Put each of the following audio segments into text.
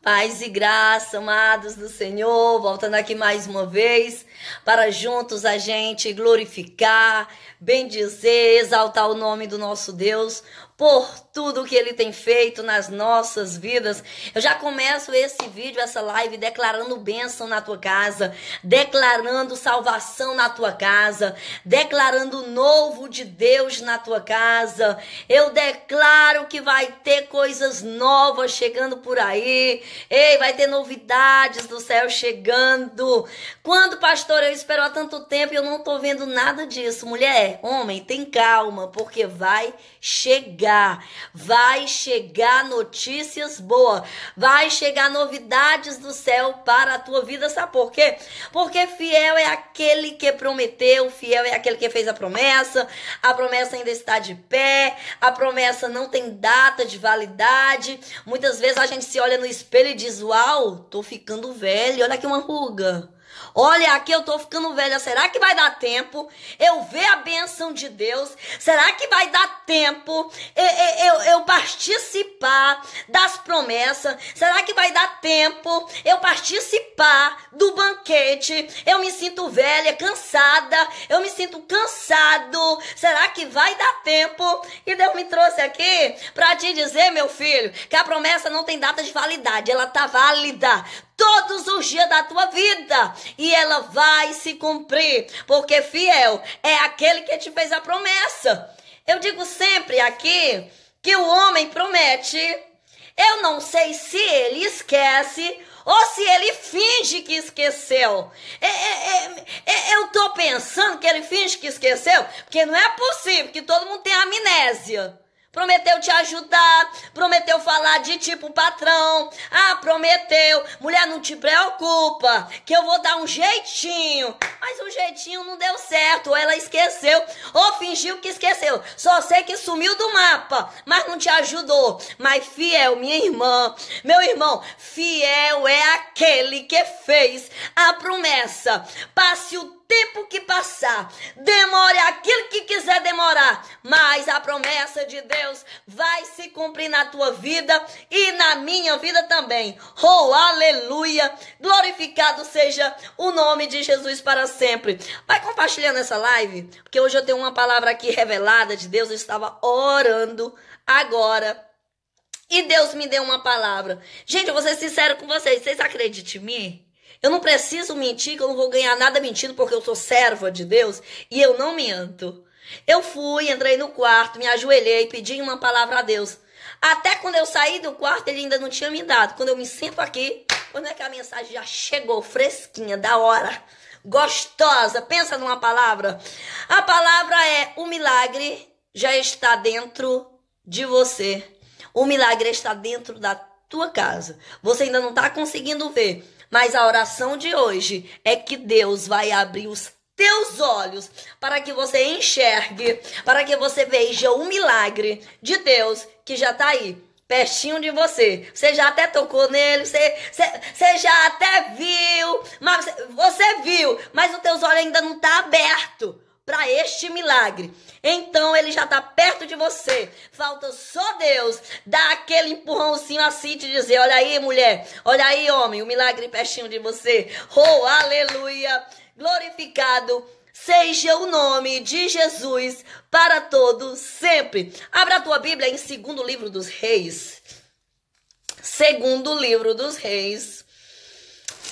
Paz e graça, amados do Senhor, voltando aqui mais uma vez para juntos a gente glorificar, bendizer, exaltar o nome do nosso Deus por tudo que ele tem feito nas nossas vidas. Eu já começo esse vídeo, essa live, declarando bênção na tua casa, declarando salvação na tua casa, declarando novo de Deus na tua casa. Eu declaro que vai ter coisas novas chegando por aí. Ei, vai ter novidades do céu chegando. Quando, pastor, eu espero há tanto tempo e eu não tô vendo nada disso. Mulher, homem, tem calma, porque vai chegar chegar. Vai chegar notícias boas. Vai chegar novidades do céu para a tua vida. Sabe por quê? Porque fiel é aquele que prometeu, fiel é aquele que fez a promessa. A promessa ainda está de pé. A promessa não tem data de validade. Muitas vezes a gente se olha no espelho e diz: Uau, tô ficando velho. Olha aqui uma ruga. Olha, aqui eu tô ficando velha. Será que vai dar tempo eu ver a benção de Deus? Será que vai dar tempo eu, eu, eu participar das promessas? Será que vai dar tempo eu participar do banquete? Eu me sinto velha, cansada. Eu me sinto cansado. Será que vai dar tempo? E Deus me trouxe aqui para te dizer, meu filho, que a promessa não tem data de validade. Ela tá válida todos os dias da tua vida e ela vai se cumprir, porque fiel é aquele que te fez a promessa. Eu digo sempre aqui que o homem promete, eu não sei se ele esquece ou se ele finge que esqueceu. É, é, é, é, eu tô pensando que ele finge que esqueceu, porque não é possível que todo mundo tenha amnésia. Prometeu te ajudar, prometeu falar de tipo patrão. Ah, prometeu. Mulher, não te preocupa, que eu vou dar um jeitinho. Mas o jeitinho não deu certo, ela esqueceu, ou fingiu que esqueceu. Só sei que sumiu do mapa, mas não te ajudou. Mas fiel, minha irmã, meu irmão, fiel é aquele que fez a promessa. Passe o tempo que passar, demore aquilo que quiser demorar, mas a promessa de Deus vai se cumprir na tua vida e na minha vida também. Oh, aleluia! Glorificado seja o nome de Jesus para sempre. Vai compartilhando essa live, porque hoje eu tenho uma palavra aqui revelada de Deus. Eu estava orando agora. E Deus me deu uma palavra. Gente, eu vou ser sincero com vocês. Vocês acreditam em mim? Eu não preciso mentir, que eu não vou ganhar nada mentindo, porque eu sou serva de Deus e eu não minto. Eu fui, entrei no quarto, me ajoelhei, pedi uma palavra a Deus. Até quando eu saí do quarto, ele ainda não tinha me dado. Quando eu me sento aqui, quando é que a mensagem já chegou, fresquinha, da hora, gostosa. Pensa numa palavra. A palavra é: o milagre já está dentro de você. O milagre está dentro da tua casa. Você ainda não está conseguindo ver mas a oração de hoje é que Deus vai abrir os teus olhos para que você enxergue, para que você veja o milagre de Deus que já está aí pertinho de você. Você já até tocou nele, você, você, você já até viu, mas você, você viu, mas os teus olhos ainda não tá aberto para este milagre. Então ele já está perto de você. Falta só Deus dar aquele empurrãozinho assim te dizer: olha aí, mulher, olha aí, homem, o milagre pertinho de você. Oh, aleluia! Glorificado seja o nome de Jesus para todos sempre. Abra a tua Bíblia em segundo livro dos reis. Segundo livro dos reis.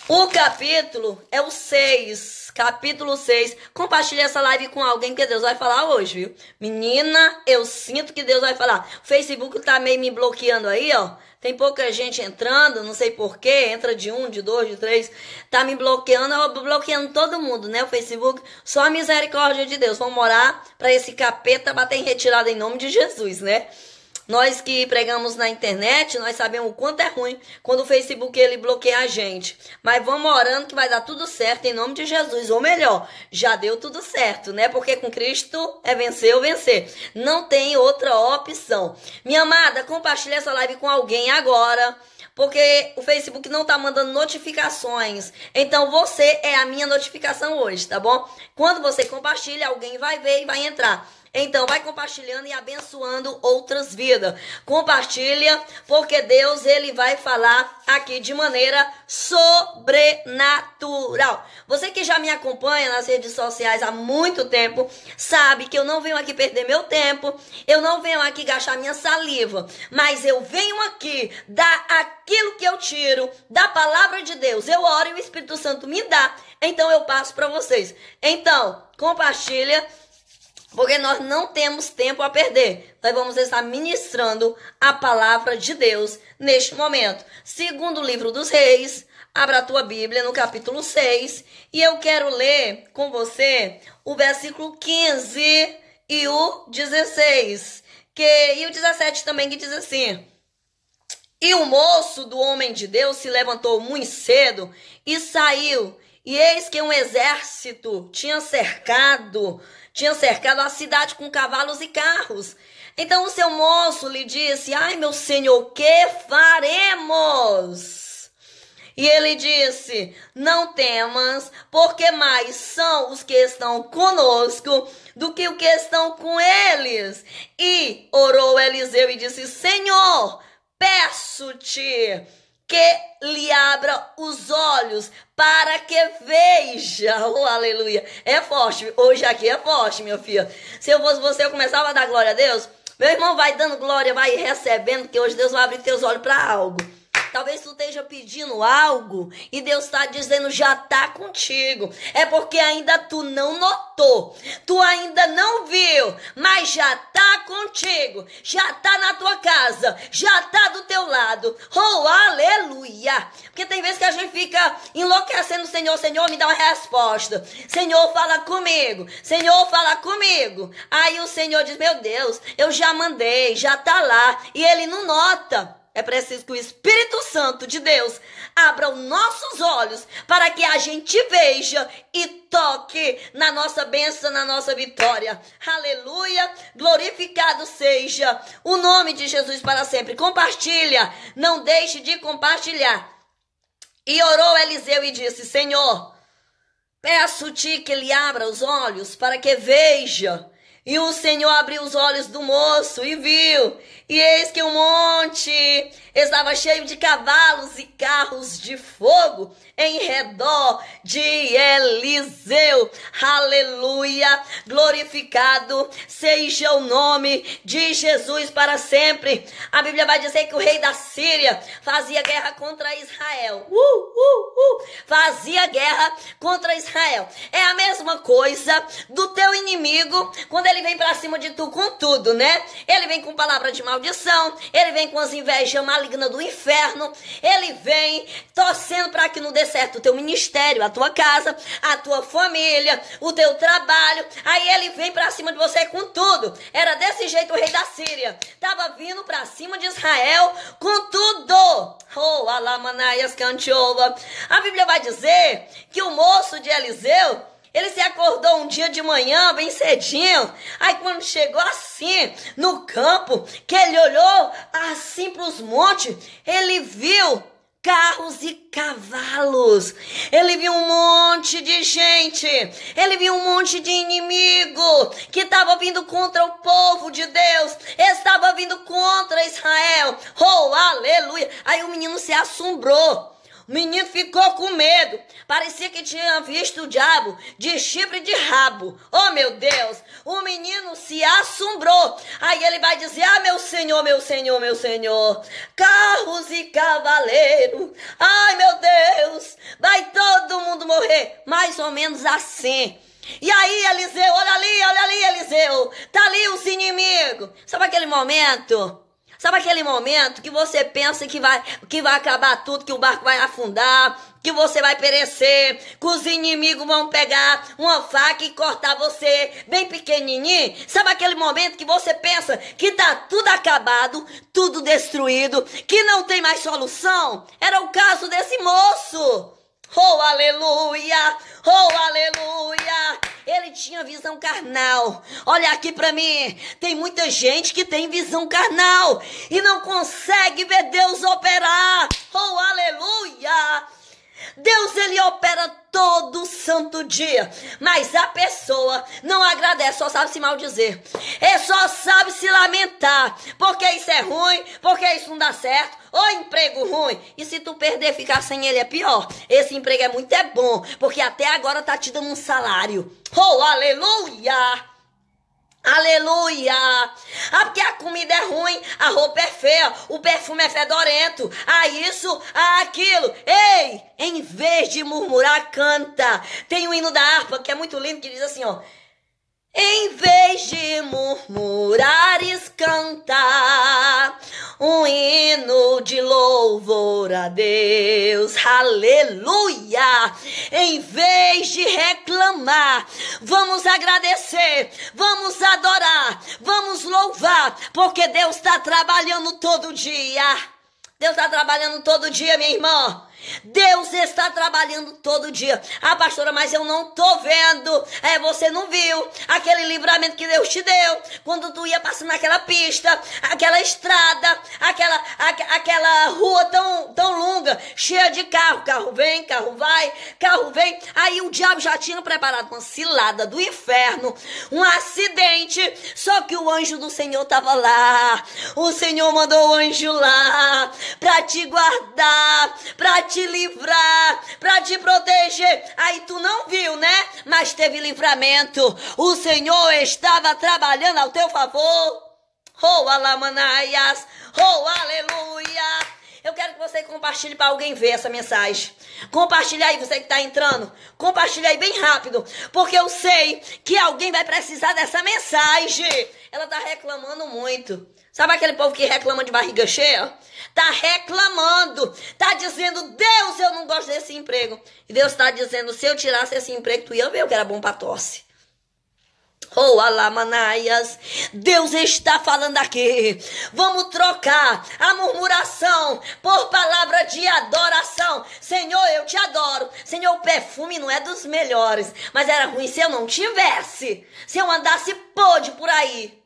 O capítulo é o 6 capítulo 6. Compartilhe essa live com alguém que Deus vai falar hoje, viu? Menina, eu sinto que Deus vai falar. O Facebook tá meio me bloqueando aí, ó. Tem pouca gente entrando, não sei porquê. Entra de um, de dois, de três. Tá me bloqueando, eu bloqueando todo mundo, né? O Facebook. Só a misericórdia de Deus. Vamos orar para esse capeta bater em retirada em nome de Jesus, né? Nós que pregamos na internet, nós sabemos o quanto é ruim quando o Facebook ele bloqueia a gente. Mas vamos orando que vai dar tudo certo em nome de Jesus. Ou melhor, já deu tudo certo, né? Porque com Cristo é vencer ou vencer. Não tem outra opção. Minha amada, compartilhe essa live com alguém agora porque o Facebook não tá mandando notificações. Então você é a minha notificação hoje, tá bom? Quando você compartilha, alguém vai ver e vai entrar. Então vai compartilhando e abençoando outras vidas. Compartilha, porque Deus ele vai falar aqui de maneira sobrenatural. Você que já me acompanha nas redes sociais há muito tempo, sabe que eu não venho aqui perder meu tempo, eu não venho aqui gastar minha saliva, mas eu venho aqui dar aquilo que eu tiro da palavra de Deus. Eu oro e o Espírito Santo me dá, então eu passo para vocês. Então, compartilha porque nós não temos tempo a perder. Nós vamos estar ministrando a palavra de Deus neste momento. Segundo o livro dos Reis, abra a tua Bíblia no capítulo 6 e eu quero ler com você o versículo 15 e o 16, que e o 17 também que diz assim: E o moço do homem de Deus se levantou muito cedo e saiu, e eis que um exército tinha cercado tinha cercado a cidade com cavalos e carros. Então o seu moço lhe disse: Ai, meu senhor, que faremos? E ele disse: Não temas, porque mais são os que estão conosco do que o que estão com eles. E orou Eliseu e disse: Senhor, peço-te que lhe abra os olhos para que veja. Oh, aleluia. É forte. Hoje aqui é forte, minha filha. Se eu fosse você, eu começava a dar glória a Deus. Meu irmão vai dando glória, vai recebendo, que hoje Deus vai abrir teus olhos para algo. Talvez tu esteja pedindo algo e Deus está dizendo já está contigo. É porque ainda tu não notou, tu ainda não viu, mas já está contigo, já está na tua casa, já está do teu lado. Oh, aleluia! Porque tem vezes que a gente fica enlouquecendo, Senhor, Senhor, me dá uma resposta. Senhor, fala comigo. Senhor, fala comigo. Aí o Senhor diz: Meu Deus, eu já mandei, já está lá. E ele não nota. É preciso que o Espírito Santo de Deus abra os nossos olhos para que a gente veja e toque na nossa bênção, na nossa vitória. Aleluia! Glorificado seja o nome de Jesus para sempre. Compartilha, não deixe de compartilhar. E orou Eliseu e disse: Senhor, peço-te que ele abra os olhos para que veja. E o Senhor abriu os olhos do moço e viu, e eis que o monte estava cheio de cavalos e carros de fogo em redor de Eliseu. Aleluia! Glorificado seja o nome de Jesus para sempre. A Bíblia vai dizer que o rei da Síria fazia guerra contra Israel. Uh, uh, uh. Fazia guerra contra Israel. É a mesma coisa do teu inimigo quando ele vem para cima de tu com tudo, né? Ele vem com palavra de maldição, ele vem com as invejas malignas do inferno, ele vem torcendo para que não dê certo o teu ministério, a tua casa, a tua família, o teu trabalho. Aí ele vem para cima de você com tudo. Era desse jeito o rei da Síria. Tava vindo para cima de Israel com tudo. Oh, alamanaias cantiova. A Bíblia vai dizer que o moço de Eliseu ele se acordou um dia de manhã, bem cedinho. Aí quando chegou assim no campo, que ele olhou assim para os montes, ele viu carros e cavalos. Ele viu um monte de gente. Ele viu um monte de inimigo que estava vindo contra o povo de Deus. Estava vindo contra Israel. Oh, aleluia. Aí o menino se assombrou. O menino ficou com medo. Parecia que tinha visto o diabo de chifre de rabo. Oh, meu Deus! O menino se assombrou. Aí ele vai dizer: Ah, meu senhor, meu senhor, meu senhor. Carros e cavaleiros. Ai, meu Deus! Vai todo mundo morrer. Mais ou menos assim. E aí, Eliseu, olha ali, olha ali, Eliseu. Tá ali os inimigos. Sabe aquele momento? Sabe aquele momento que você pensa que vai, que vai acabar tudo, que o barco vai afundar, que você vai perecer, que os inimigos vão pegar uma faca e cortar você bem pequenininho? Sabe aquele momento que você pensa que tá tudo acabado, tudo destruído, que não tem mais solução? Era o caso desse moço. Oh, aleluia! Oh, aleluia! Ele tinha visão carnal. Olha aqui para mim. Tem muita gente que tem visão carnal e não consegue ver Deus operar. Oh, aleluia! Deus ele opera todo santo dia, mas a pessoa não agradece só sabe se maldizer. Ele só sabe se lamentar. Porque isso é ruim, porque isso não dá certo. Ou emprego ruim. E se tu perder, ficar sem ele é pior. Esse emprego é muito é bom. Porque até agora tá te dando um salário. Oh, aleluia! Aleluia! Ah, porque a comida é ruim, a roupa é feia, o perfume é fedorento, ah, isso, ah, aquilo. Ei, em vez de murmurar, canta. Tem o hino da harpa que é muito lindo que diz assim, ó. Em vez de murmurares, canta um hino de louvor a Deus, aleluia! Em vez de reclamar, vamos agradecer, vamos adorar, vamos louvar, porque Deus está trabalhando todo dia. Deus está trabalhando todo dia, minha irmã. Deus está trabalhando todo dia. Ah, pastora, mas eu não tô vendo. É, você não viu aquele livramento que Deus te deu quando tu ia passando naquela pista, aquela estrada, aquela, a, aquela rua tão, tão longa, cheia de carro. Carro vem, carro vai, carro vem. Aí o diabo já tinha preparado uma cilada do inferno, um acidente. Só que o anjo do Senhor estava lá. O Senhor mandou o anjo lá para te guardar, para te te livrar, para te proteger. Aí tu não viu, né? Mas teve livramento. O Senhor estava trabalhando ao teu favor. Oh, alamanaias. Oh, aleluia. Eu quero que você compartilhe para alguém ver essa mensagem. Compartilhe aí, você que está entrando. Compartilhe aí bem rápido. Porque eu sei que alguém vai precisar dessa mensagem. Ela está reclamando muito. Sabe aquele povo que reclama de barriga cheia? Tá reclamando, tá dizendo, Deus, eu não gosto desse emprego. E Deus está dizendo, se eu tirasse esse emprego, tu ia ver o que era bom para tosse. Oh, Alamanaias, Deus está falando aqui. Vamos trocar a murmuração por palavra de adoração. Senhor, eu te adoro. Senhor, o perfume não é dos melhores, mas era ruim se eu não tivesse. Se eu andasse pôde por aí.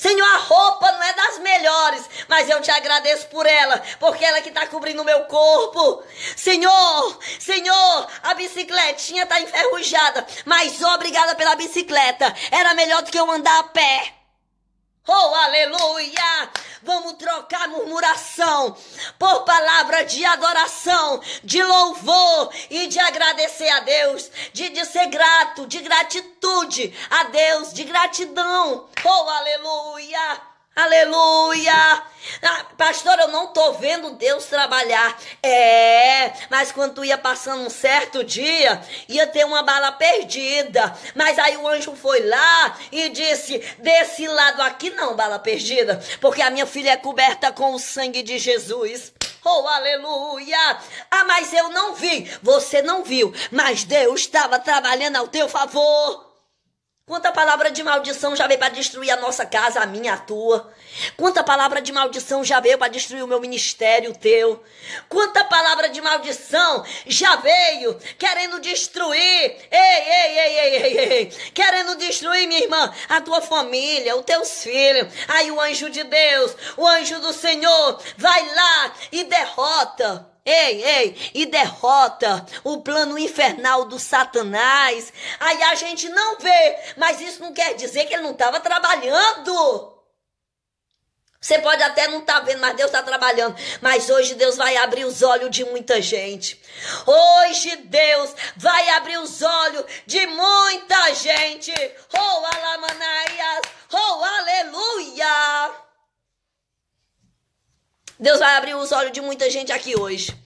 Senhor, a roupa não é das melhores, mas eu te agradeço por ela, porque ela que está cobrindo o meu corpo. Senhor, Senhor, a bicicletinha está enferrujada, mas obrigada pela bicicleta. Era melhor do que eu andar a pé. Oh, aleluia! Vamos trocar murmuração por palavra de adoração, de louvor e de agradecer a Deus, de, de ser grato, de gratitude a Deus, de gratidão. Oh, aleluia! Aleluia! Ah, pastor, eu não tô vendo Deus trabalhar. É, mas quando tu ia passando um certo dia, ia ter uma bala perdida. Mas aí o anjo foi lá e disse: desse lado aqui não, bala perdida, porque a minha filha é coberta com o sangue de Jesus. Oh, aleluia! Ah, mas eu não vi. Você não viu, mas Deus estava trabalhando ao teu favor. Quanta palavra de maldição já veio para destruir a nossa casa, a minha, a tua. Quanta palavra de maldição já veio para destruir o meu ministério, o teu. Quanta palavra de maldição já veio querendo destruir. Ei, ei, ei, ei, ei, ei. Querendo destruir, minha irmã, a tua família, os teus filhos. Aí o anjo de Deus, o anjo do Senhor, vai lá e derrota Ei, ei, e derrota o plano infernal do Satanás. Aí a gente não vê, mas isso não quer dizer que ele não estava trabalhando. Você pode até não estar tá vendo, mas Deus está trabalhando. Mas hoje Deus vai abrir os olhos de muita gente. Hoje Deus vai abrir os olhos de muita gente. Oh, alamanaias. Oh, aleluia. Deus vai abrir os olhos de muita gente aqui hoje.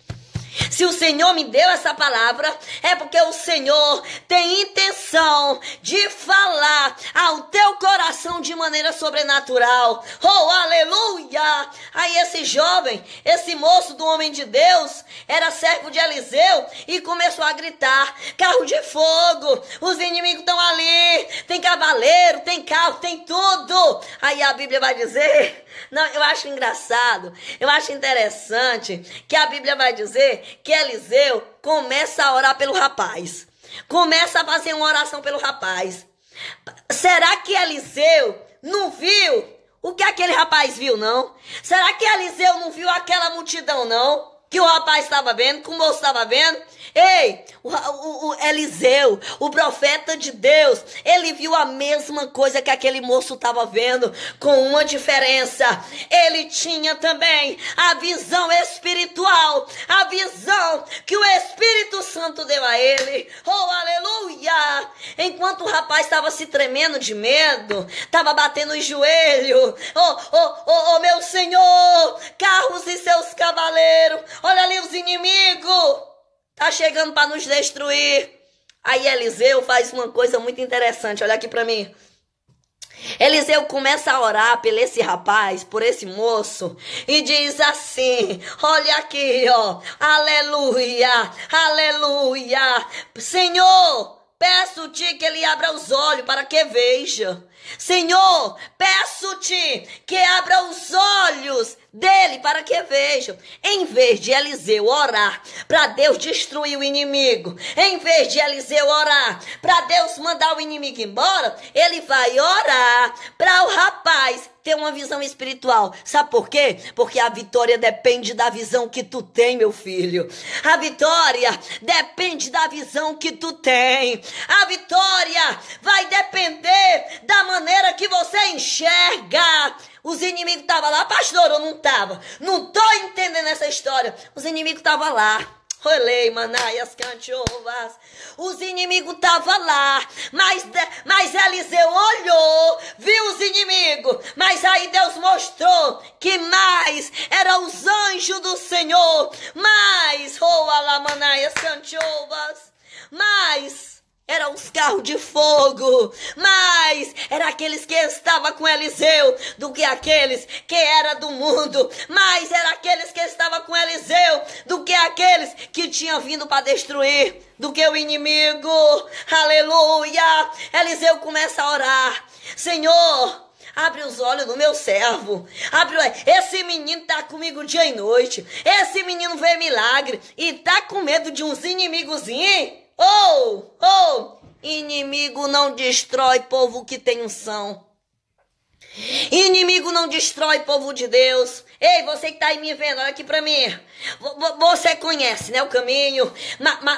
Se o Senhor me deu essa palavra, é porque o Senhor tem intenção de falar ao teu coração de maneira sobrenatural. Oh, aleluia! Aí esse jovem, esse moço do homem de Deus, era servo de Eliseu e começou a gritar: carro de fogo, os inimigos estão ali, tem cavaleiro, tem carro, tem tudo. Aí a Bíblia vai dizer não, eu acho engraçado, eu acho interessante que a Bíblia vai dizer que Eliseu começa a orar pelo rapaz. Começa a fazer uma oração pelo rapaz. Será que Eliseu não viu o que aquele rapaz viu, não? Será que Eliseu não viu aquela multidão, não? Que o rapaz estava vendo, que o moço estava vendo. Ei, o, o, o, Eliseu, o profeta de Deus, ele viu a mesma coisa que aquele moço estava vendo, com uma diferença. Ele tinha também a visão espiritual, a visão que o Espírito Santo deu a ele. Oh, aleluia! Enquanto o rapaz estava se tremendo de medo, estava batendo o joelho. Oh, oh, oh, oh, meu Senhor, carros e seus cavaleiros, olha ali os inimigos. Tá chegando para nos destruir. Aí Eliseu faz uma coisa muito interessante. Olha aqui para mim. Eliseu começa a orar por esse rapaz, por esse moço, e diz assim: Olha aqui, ó, aleluia, aleluia, Senhor, peço-te que ele abra os olhos para que veja. Senhor, peço-te que abra os olhos dele para que vejam. Em vez de Eliseu orar para Deus destruir o inimigo, em vez de Eliseu orar para Deus mandar o inimigo embora, ele vai orar para o rapaz ter uma visão espiritual. Sabe por quê? Porque a vitória depende da visão que tu tem, meu filho. A vitória depende da visão que tu tem. A vitória vai depender da maneira que você enxerga. Os inimigos estavam lá, pastor, ou não estava? Não tô entendendo essa história. Os inimigos estavam lá. Olhei, manaias, cantiovas. Os inimigos estavam lá, mas, mas Eliseu olhou, viu os inimigos, mas aí Deus mostrou que mais eram os anjos do Senhor, mais, oh, alamanaias, cantiovas, mais eram os carros de fogo, mas era aqueles que estavam com Eliseu do que aqueles que era do mundo, mais era aqueles que estavam com Eliseu do que aqueles que tinham vindo para destruir, do que o inimigo. Aleluia! Eliseu começa a orar. Senhor, Abre os olhos do meu servo. Abre Esse menino tá comigo dia e noite. Esse menino vê milagre e tá com medo de uns inimigozinhos. Oh, oh, inimigo não destrói povo que tem unção. Inimigo não destrói povo de Deus. Ei, você que está aí me vendo, olha aqui para mim. Você conhece, né, o caminho,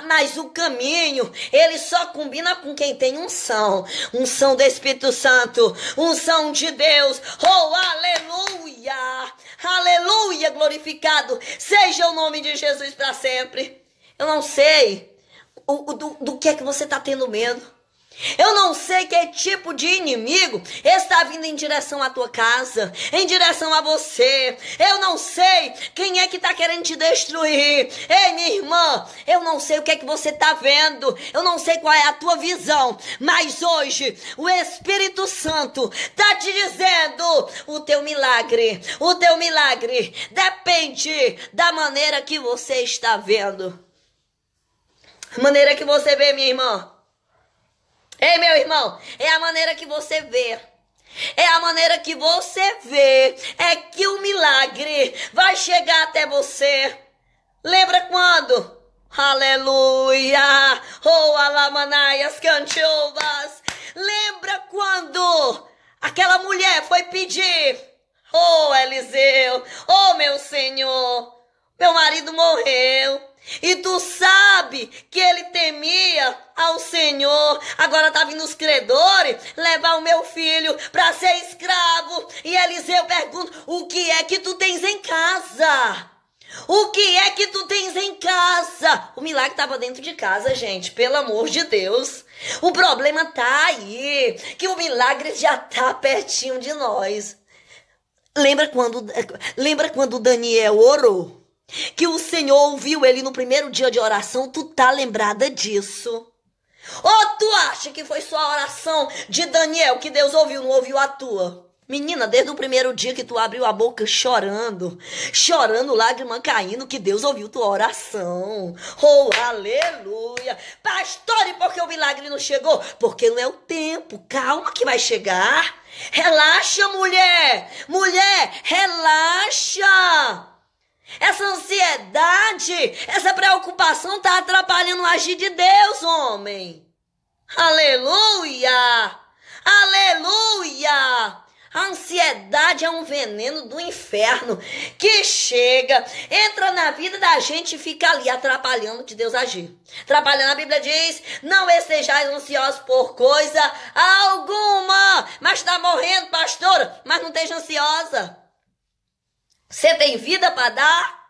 mas o caminho, ele só combina com quem tem unção. Unção do Espírito Santo, unção de Deus. Oh, aleluia! Aleluia, glorificado seja o nome de Jesus para sempre. Eu não sei o, do, do que é que você está tendo medo. Eu não sei que tipo de inimigo está vindo em direção à tua casa, em direção a você. Eu não sei quem é que está querendo te destruir. Ei, minha irmã, eu não sei o que é que você está vendo. Eu não sei qual é a tua visão. Mas hoje o Espírito Santo está te dizendo: o teu milagre, o teu milagre depende da maneira que você está vendo. A maneira que você vê, minha irmã. Ei, meu irmão, é a maneira que você vê. É a maneira que você vê. É que o milagre vai chegar até você. Lembra quando? Aleluia! Oh, alamanaias cantiovas! Lembra quando aquela mulher foi pedir? Oh, Eliseu! Oh, meu Senhor! Meu marido morreu. E tu sabe que ele temia ao Senhor. Agora tá vindo os credores levar o meu filho para ser escravo. E Eliseu pergunta: "O que é que tu tens em casa?" O que é que tu tens em casa? O milagre estava dentro de casa, gente, pelo amor de Deus. O problema tá aí, que o milagre já tá pertinho de nós. Lembra quando lembra quando Daniel orou? Que o Senhor ouviu ele no primeiro dia de oração, tu tá lembrada disso? Ou tu acha que foi só a oração de Daniel que Deus ouviu, não ouviu a tua? Menina, desde o primeiro dia que tu abriu a boca chorando, chorando, lágrima caindo, que Deus ouviu tua oração. Oh, aleluia! Pastor, e por que o milagre não chegou? Porque não é o tempo. Calma que vai chegar. Relaxa, mulher! Mulher, relaxa! Essa ansiedade, essa preocupação está atrapalhando o agir de Deus, homem. Aleluia! Aleluia! A ansiedade é um veneno do inferno que chega, entra na vida da gente e fica ali atrapalhando de Deus agir. Atrapalhando, a Bíblia diz: não estejais ansiosos por coisa alguma. Mas está morrendo, pastora, mas não esteja ansiosa. Você tem vida para dar?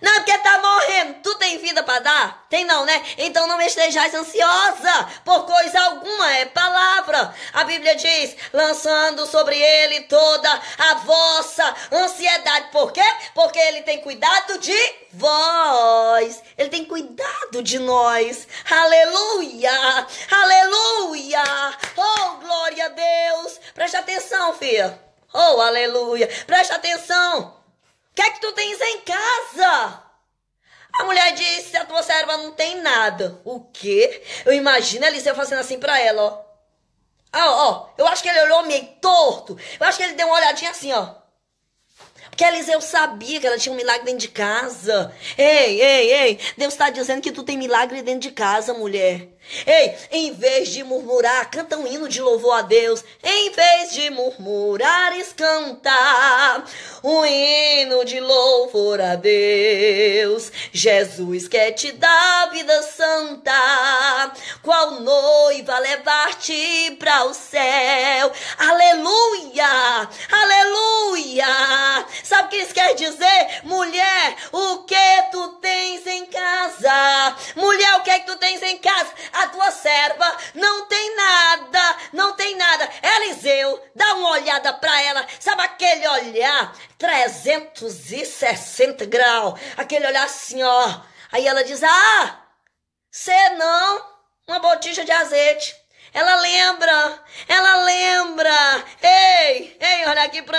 Não, porque tá morrendo. Tu tem vida para dar? Tem não, né? Então não estejais ansiosa por coisa alguma. É palavra. A Bíblia diz: lançando sobre ele toda a vossa ansiedade. Por quê? Porque ele tem cuidado de vós. Ele tem cuidado de nós. Aleluia! Aleluia! Oh, glória a Deus! Preste atenção, filha. Oh, aleluia! Preste atenção. O que é que tu tens em casa? A mulher disse: a tua serva não tem nada. O quê? Eu imagino Eliseu fazendo assim pra ela, ó. Ah, ó, eu acho que ele olhou meio torto. Eu acho que ele deu uma olhadinha assim, ó. Porque Eliseu sabia que ela tinha um milagre dentro de casa. Ei, ei, ei, Deus está dizendo que tu tem milagre dentro de casa, mulher. Ei, em vez de murmurar, canta um hino de louvor a Deus. Em vez de murmurares, canta um hino de louvor a Deus. Jesus quer te dar vida santa, qual noiva levar-te para o céu. Aleluia, aleluia. Sabe o que isso quer dizer? Mulher, o que tu tens em casa? Mulher, o que é que tu tens em casa? A tua serva não tem nada, não tem nada. Eliseu, dá uma olhada para ela. Sabe aquele olhar 360 graus? Aquele olhar assim, ó. Aí ela diz: "Ah, você não, uma botija de azeite. Ela lembra, ela lembra. Ei,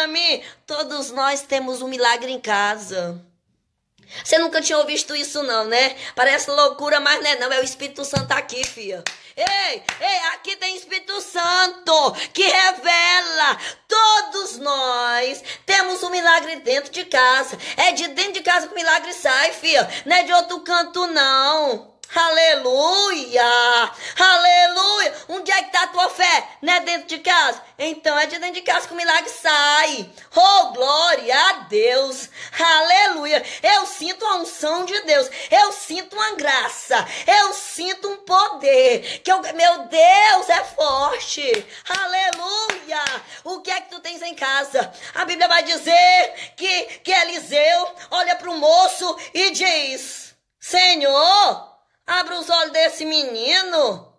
mim. Todos nós temos um milagre em casa. Você nunca tinha visto isso não, né? Parece loucura, mas não é não. É o Espírito Santo aqui, filha. Ei, ei, aqui tem Espírito Santo que revela. Todos nós temos um milagre dentro de casa. É de dentro de casa que o milagre sai, filha. Não é de outro canto, não. Aleluia! Aleluia! Onde é que está a tua fé? Não é dentro de casa? Então é de dentro de casa que o milagre sai. Oh, glória a Deus! Aleluia! Eu sinto a unção de Deus. Eu sinto uma graça. Eu sinto um poder. Que eu, meu Deus é forte. Aleluia! O que é que tu tens em casa? A Bíblia vai dizer que, que Eliseu olha para o moço e diz: Senhor, Abre os olhos desse menino.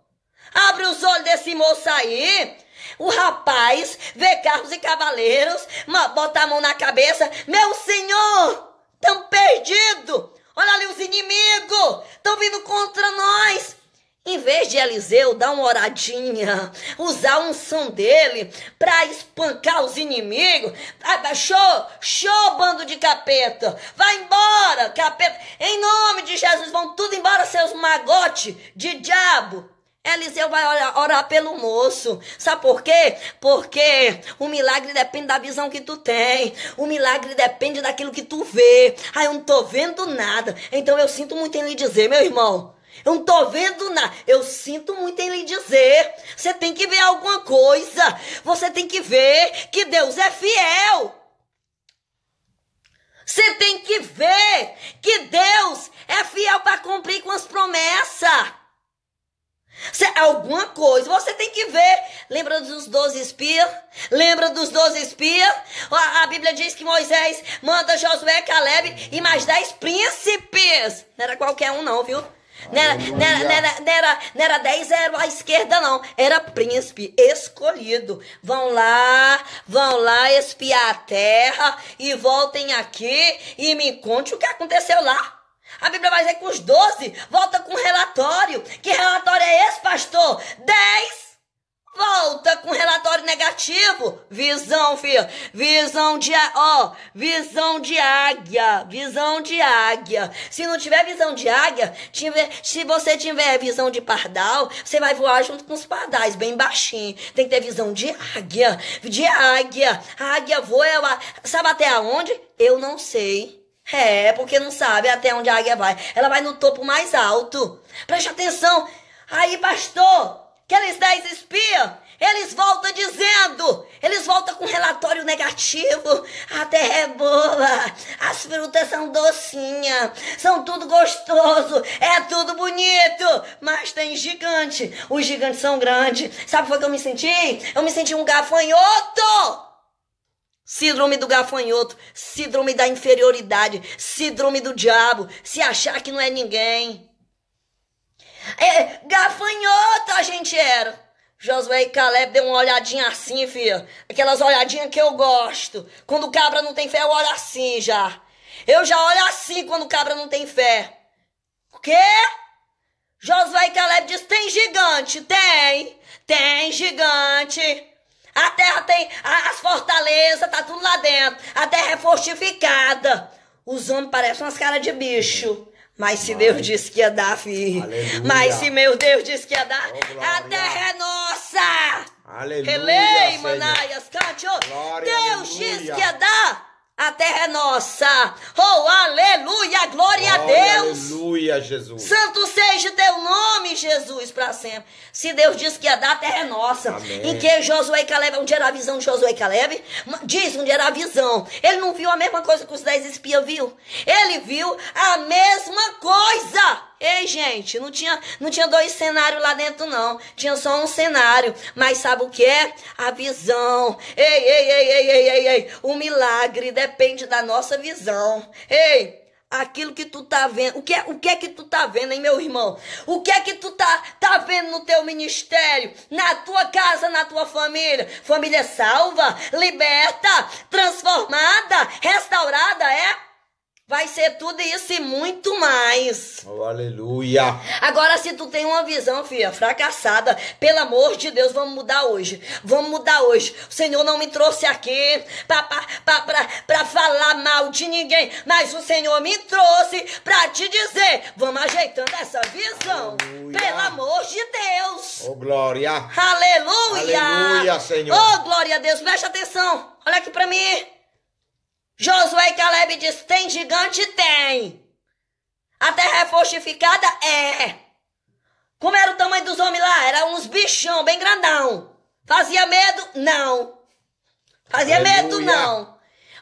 Abre os olhos desse moço aí. O rapaz vê carros e cavaleiros, bota a mão na cabeça. Meu senhor, tão perdido. Olha ali os inimigos, estão vindo contra nós. Em vez de Eliseu dar uma oradinha, usar um som dele para espancar os inimigos, show, show, bando de capeta, vai embora, capeta, em nome de Jesus, vão tudo embora, seus magotes de diabo. Eliseu vai orar, orar, pelo moço. Sabe por quê? Porque o milagre depende da visão que tu tem. O milagre depende daquilo que tu vê. Ah, eu não tô vendo nada. Então eu sinto muito em lhe dizer, meu irmão. Eu não tô vendo nada. Eu sinto muito em lhe dizer. Você tem que ver alguma coisa. Você tem que ver que Deus é fiel. Você tem que ver que Deus é fiel para cumprir com as promessas. Cê, alguma coisa você tem que ver. Lembra dos doze espias? Lembra dos doze espias? A, a, Bíblia diz que Moisés manda Josué, Caleb e mais dez príncipes. Não era qualquer um, não, viu? Não era, não, era, não, era, não, era, não era 10 era à esquerda, não. Era príncipe escolhido. Vão lá, vão lá espiar a terra e voltem aqui e me conte o que aconteceu lá. A Bíblia vai dizer que os 12 volta com relatório. Que relatório é esse, pastor? 10 Volta com relatório negativo. Visão, filho. Visão de, ó, visão de águia. Visão de águia. Se não tiver visão de águia, tiver, se você tiver visão de pardal, você vai voar junto com os pardais, bem baixinho. Tem que ter visão de águia. De águia. A águia voa, ela, sabe até onde? Eu não sei. É, porque não sabe até onde a águia vai. Ela vai no topo mais alto. Preste atenção. Aí, pastor, Aqueles dez espias, eles voltam dizendo, eles voltam com relatório negativo. A terra é boa, as frutas são docinhas, são tudo gostoso, é tudo bonito, mas tem gigante. Os gigantes são grandes. Sabe foi que eu me senti? Eu me senti um gafanhoto. Síndrome do gafanhoto, síndrome da inferioridade, síndrome do diabo, se achar que não é ninguém. É, gafanhoto a gente era. Josué e Caleb deu uma olhadinha assim, filha. Aquelas olhadinhas que eu gosto. Quando o cabra não tem fé, eu olho assim já. Eu já olho assim quando o cabra não tem fé. O quê? Josué e Caleb diz: tem gigante? Tem. Tem gigante. A terra tem as fortalezas, tá tudo lá dentro. A terra é fortificada. Os homens parecem umas caras de bicho. Mas se Deus disse que ia dar, filho. Aleluia. Mas se meu Deus disse que ia dar, oh, a terra é nossa. Aleluia. Relei, Manaias, cante. Deus disse que ia dar. A terra é nossa. Oh, aleluia, glória a Deus. Aleluia, Jesus. Santo seja teu nome, Jesus, para sempre. Se Deus disse que ia dar, a terra é nossa. Amém. Em que Josué e Caleb, onde era a visão de Josué e Caleb? Diz onde era a visão. Ele não viu a mesma coisa que os dez espias viu. Ele viu a mesma coisa. Ei, gente, não tinha, não tinha dois cenários lá dentro, não. Tinha só um cenário. Mas sabe o que é? A visão. Ei, ei, ei, ei, ei, ei, ei. O milagre depende da nossa visão. Ei, aquilo que tu tá vendo. O que, é, o que é que tu tá vendo, hein, meu irmão? O que é que tu tá, tá vendo no teu ministério, na tua casa, na tua família? Família salva, liberta, transformada, restaurada, é? Vai ser tudo isso e muito mais. Oh, aleluia. Agora, se tu tem uma visão, filha, fracassada, pelo amor de Deus, vamos mudar hoje. Vamos mudar hoje. O Senhor não me trouxe aqui para falar mal de ninguém, mas o Senhor me trouxe para te dizer: vamos ajeitando essa visão. Aleluia. Pelo amor de Deus. Oh, glória. Aleluia. Aleluia, Senhor. Oh, glória a Deus. Preste atenção. Olha aqui para mim. Josué e Caleb diz: tem gigante? Tem. A terra é fortificada? É. Como era o tamanho dos homens lá? Era uns bichão bem grandão. Fazia medo? Não. Fazia Aleluia. medo? Não.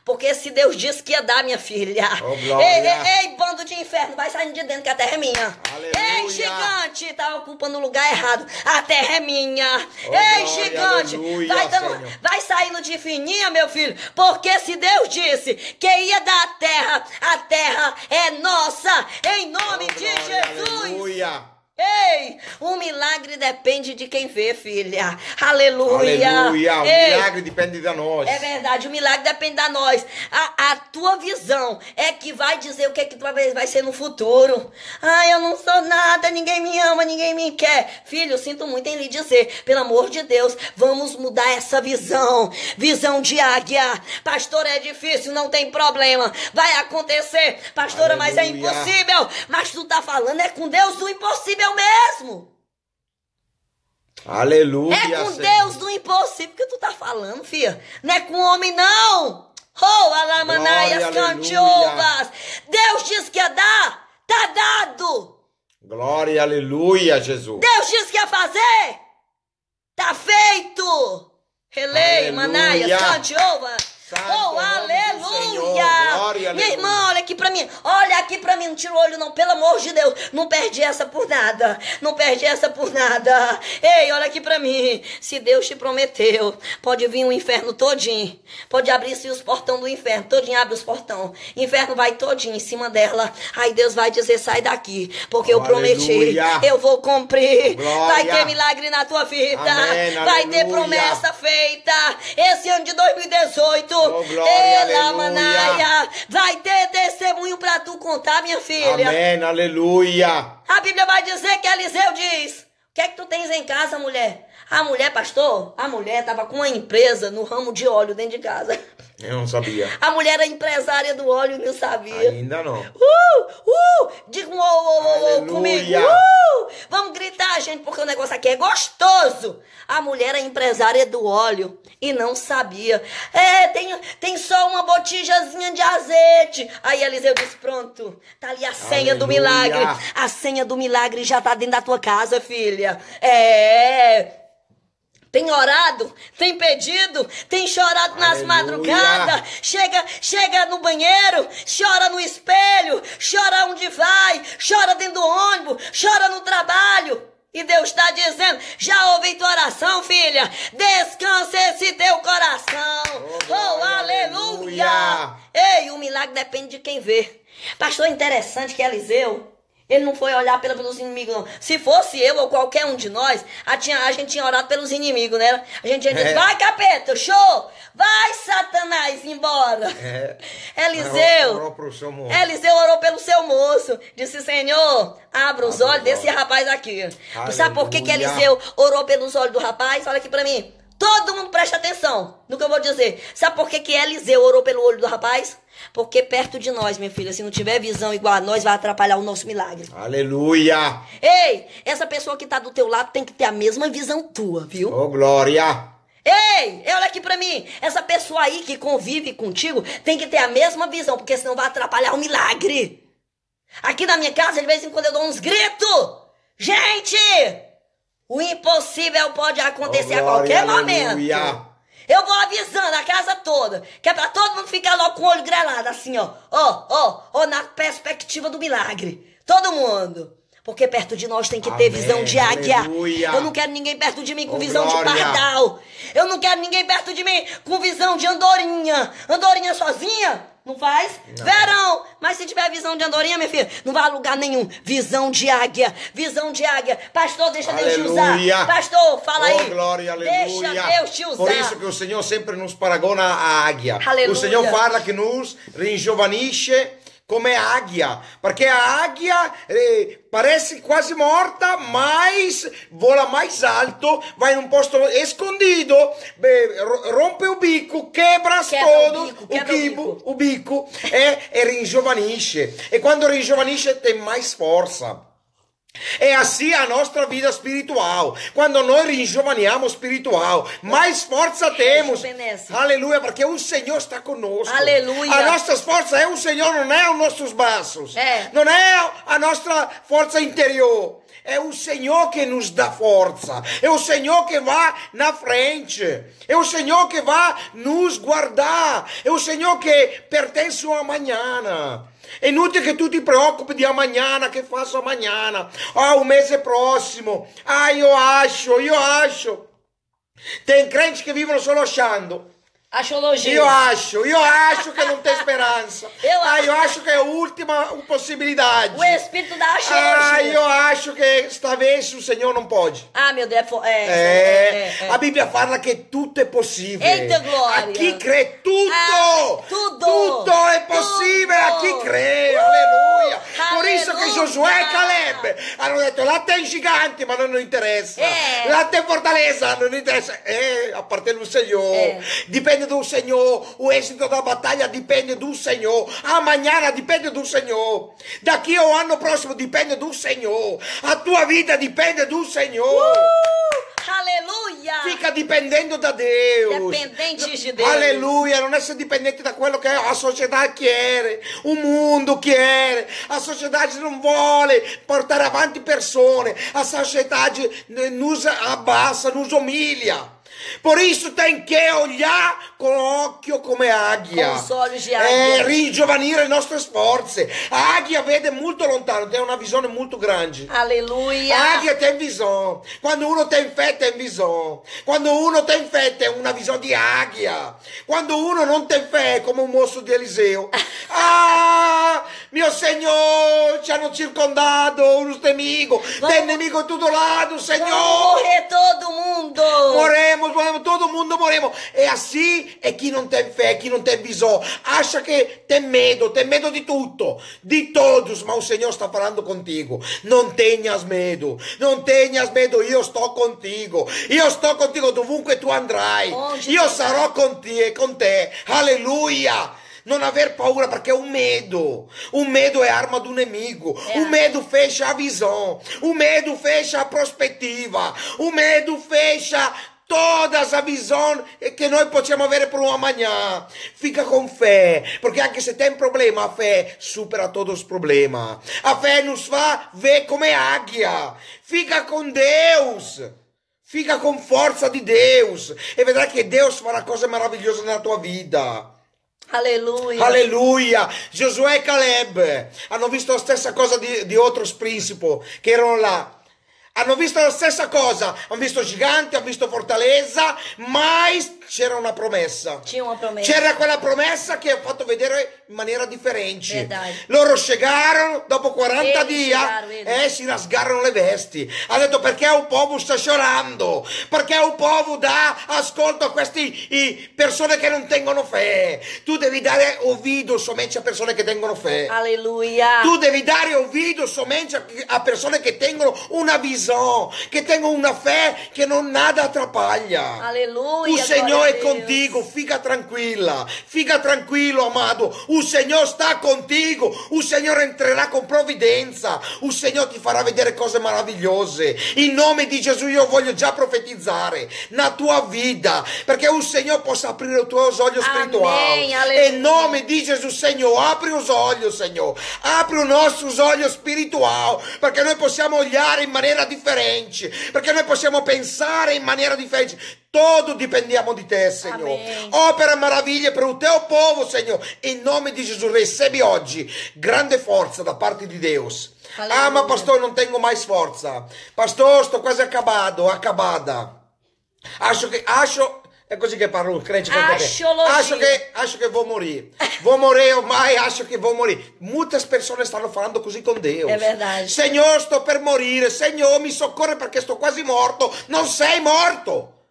Porque se Deus disse que ia dar, minha filha. Oh, ei, ei, ei, bando de inferno, vai saindo de dentro que a terra é minha. Aleluia. Ei, gigante, tá ocupando o lugar errado. A terra é minha. Oh, ei, gigante, aleluia, vai, tamo, vai saindo de fininha, meu filho. Porque se Deus disse que ia dar a terra, a terra é nossa. Em nome oh, de glória, Jesus. Aleluia. Ei, o milagre depende de quem vê, filha. Aleluia. Aleluia. O Ei, milagre depende de nós. É verdade, o milagre depende da nós. A, a tua visão é que vai dizer o que, é que tu vai, vai ser no futuro. Ai, eu não sou nada, ninguém me ama, ninguém me quer. Filho, sinto muito em lhe dizer, pelo amor de Deus, vamos mudar essa visão. Visão de águia. Pastor, é difícil, não tem problema. Vai acontecer. Pastora, Aleluia. mas é impossível. Mas tu tá falando é com Deus do impossível mesmo. Aleluia. É com. Deus do impossível que tu tá falando, filha. Não é com homem, não. Oh, alamanaias cantiovas. Deus disse que ia dar, tá dado. Glória, aleluia, Jesus. Deus disse que ia fazer, tá feito. Relei, manaias, cantiovas. Santo oh, aleluia! Minha irmã, aqui pra mim. Olha aqui pra mim. Não tira o olho, não. Pelo amor de Deus. Não perde essa por nada. Não perde essa por nada. Ei, olha aqui pra mim. Se Deus te prometeu, pode vir o inferno todinho. Pode abrir-se os portão do inferno. Todinho abre os portão. Inferno vai todinho em cima dela. Aí Deus vai dizer: sai daqui. Porque oh, eu prometi. Aleluia. Eu vou cumprir. Glória. Vai ter milagre na tua vida. Amém, vai aleluia. ter promessa feita. Esse ano de 2018. Oh, glória, Ela, Manaia, vai ter testemunho para tu contar, minha filha. Amém, aleluia. A Bíblia vai dizer que Eliseu diz: O que é que tu tens em casa, mulher? A mulher, pastor, a mulher estava com uma empresa no ramo de óleo dentro de casa. Eu não sabia. A mulher era empresária do óleo e não sabia. Ainda não. Uh, uh, diga um oh, oh, oh, comigo. Uh, vamos gritar, gente, porque o negócio aqui é gostoso. A mulher é empresária do óleo e não sabia. É, tem, tem só uma botijazinha de azeite. Aí Eliseu disse, pronto, tá ali a senha Aleluia. do milagre. A senha do milagre já tá dentro da tua casa, filha. É... tem orado, tem pedido, tem chorado nas Aleluia. madrugadas, chega, chega no banheiro, chora no espelho, chora onde vai, chora dentro do ônibus, chora no trabalho. E Deus está dizendo: já ouvi tua oração, filha. Descansa esse teu coração. Oh, Oh, aleluia. aleluia. Ei, o milagre depende de quem vê. Pastor, interessante que Eliseu, ele não foi olhar pela- pelos inimigos, não. Se fosse eu ou qualquer um de nós, a, tinha- a gente tinha orado pelos inimigos, né? A gente ia dizer, É. vai capeta, show! Vai, Satanás, embora! É. Eliseu, Orou moço. Eliseu orou pelo seu moço. Disse, Senhor, abra os Abra olhos os desse olhos. rapaz aqui. Tu sabe por que, que Aleluia. Eliseu orou pelos olhos do rapaz? Olha aqui pra mim. Todo mundo presta atenção no que eu vou dizer. Sabe por que, que Eliseu orou pelo olho do rapaz? Porque perto de nós, minha filha, se não tiver visão igual a nós, vai atrapalhar o nosso milagre. Aleluia. Ei, essa pessoa que tá do teu lado tem que ter a mesma visão tua, viu? Oh, glória. Ei, olha aqui pra mim. Essa pessoa aí que convive contigo tem que ter a mesma visão, porque senão vai atrapalhar o milagre. Aqui na minha casa, de vez em quando eu dou uns gritos. Gente, o impossível pode acontecer Oh, a qualquer glória, momento. aleluia. Eu vou avisando a casa toda, que é pra todo mundo ficar logo com o olho grelado, assim, ó. Ó, ó, ó, na perspectiva do milagre. Todo mundo. Porque perto de nós tem que ter Amém, visão de águia. aleluia. Eu não quero ninguém perto de mim com Oh, visão de glória. pardal. Eu não quero ninguém perto de mim com visão de andorinha. Andorinha sozinha? Não faz? Não. Verão. Mas se tiver visão de andorinha, minha filha, não vai a lugar nenhum. Visão de águia. Visão de águia. Pastor, deixa Deus te Aleluia. usar. Pastor, fala oh, aí. glória, aleluia. Deixa Deus te usar. Por isso que o Senhor sempre nos paragona a águia. Aleluia. O Senhor fala que nos ringiovanisce come águia, porque a águia eh, parece quase morta, mas vola mais alto, vai num posto escondido, rompe o bico, quebra, Quebra o todo bico, quebra o bico, bico. o bico e, e ringiovanisce. E quando ringiovanisce tem mais força. É assim a nossa vida espiritual. Quando nós ringiovaniamo espiritual, mais força temos. Aleluia, porque o Senhor está conosco. Aleluia. A nossa força é o Senhor, não é os nossos braços. É. Não é a nossa força interior. É o Senhor que nos dá força. É o Senhor que vai na frente. É o Senhor que vai nos guardar. É o Senhor que pertence ao amanhã. É inútil que tu te preoccupi di amanhã, che faccio amanhã. Ah, o mês é próximo. Ah, io acho, io acho. Tem crentes que vivem solo achando. Astrologia. Io acho, io acho che non tem speranza. Eu ah, acho. io acho che è l'ultima possibilidade. O espírito da Ah, astrologia. io acho che talvez o Senhor não pode. Ah, meu Deus, é, fo- é, É, é, é. a Bíblia fala que tudo é possível. Eita, glória. Aqui crê tudo. Ah, tudo. Tudo é possível. Tudo. Aqui crê. Uh, Aleluia. Por isso que aleluia. Josué e Caleb hanno detto lá tem gigante, ma non interessa. É. Lá tem fortaleza, non interessa. É, appartiene do Senhor. É. Depende do Senhor. O êxito da batalha depende do Senhor. Amanhã depende do Senhor. Daqui ao ano próximo depende do Senhor. A tua vida depende do Senhor. Uh, aleluia. Fica dipendendo da Deus. Dependentes de Deus. Aleluia, non essere dipendente da quello che a società chiede, o mondo chiede. A sociedade non vuole portare avanti persone, a sociedade nos abbassa, nos umilia. Por isso tem que olhar com occhio come águia. Com os olhos de É, águia. ringiovanire le nostre forze. A águia vede molto lontano, tem una visione molto grande. Aleluia. A águia tem visão. Quando uno tem fé, tem visão. Quando uno tem fé, tem uma visão de águia. Quando uno não tem fé, como o moço de Eliseu. Ah, meu Senhor, ci hanno circondato inimigos. Vamos- Tem inimigo a todo lado, Vamos Senhor. morrer todo mundo. Moremos, moremos, todo mundo moremos. É assim é que não tem fé, que não tem visão. Acha que tem medo, tem medo de tudo, de todos, mas o Senhor está falando contigo. Não tenhas medo, não tenhas medo, eu estou contigo. Eu estou contigo dovunque tu andrai. Io tu sarò con te, con te. Aleluia. Non aver paura perché o medo, o medo è arma do inimigo, É. o medo fecha a visão, o medo fecha a prospettiva, o medo fecha todas a visão che noi possiamo avere per un amanhã. Fica com fé, porque anche se tem problema, a fé supera todos os problemas. A fé nos fa ver come águia. Fica com Deus. Fica com força de Deus e vedrai che Deus farà cose meravigliose nella tua vita. Aleluia. Alleluia! Giosuè e Caleb hanno visto la stessa cosa di, di altri principi che erano là. Hanno visto la stessa cosa, hanno visto giganti, hanno visto fortaleza, mai c'era una promessa. Tinha uma promessa. C'era quella promessa che ha fatto vedere in maniera differente. Verdade. Loro chegarono dopo 40 Eles dias chegaram, eles. e si rasgarono le vesti. Ha detto perché il popolo sta chorando? Perché il popolo dà ascolto a queste persone che non tengono fede. Tu devi dare ouvido somente a persone che tengono fede. Aleluia. Tu devi dare ouvido somente a- persone che tengono una visione, che tengono una fede che non nada atrapalha. Aleluia. O Senhor é Deus. contigo, fica tranquila, fica tranquilo, amado. O Senhor está contigo, o Senhor entrerà con provvidenza, o Senhor ti farà vedere cose meravigliose. In nome di Gesù io voglio già profetizzare na tua vita, perché o Senhor possa aprire i tuoi occhi spirituali. alleluia. Em nome di Gesù, Senhor, apri os olhos, Senhor. Apri os nossos olhos spirituali, perché noi possiamo olhare in maniera differente, perché noi possiamo pensare in maniera differente. Todo dipendiamo di te, Senhor. Amém. Opera maravilha per il teu povo, Senhor. In nome di Gesù, recebi oggi grande forza da parte di Deus. Aleluia. Ah, ma pastor, non tengo mais forza. Pastor, sto quasi acabado, acabada. Acho che, acho, è così che parlo il crente. Asciologia. Acho che, acho che vou morire. Vou morire ormai, acho che vou morire. Muitas persone stanno falando così con Deus. É verdade. Senhor, sto per morire. Senhor, mi soccorre perché sto quasi morto. Non sei morto.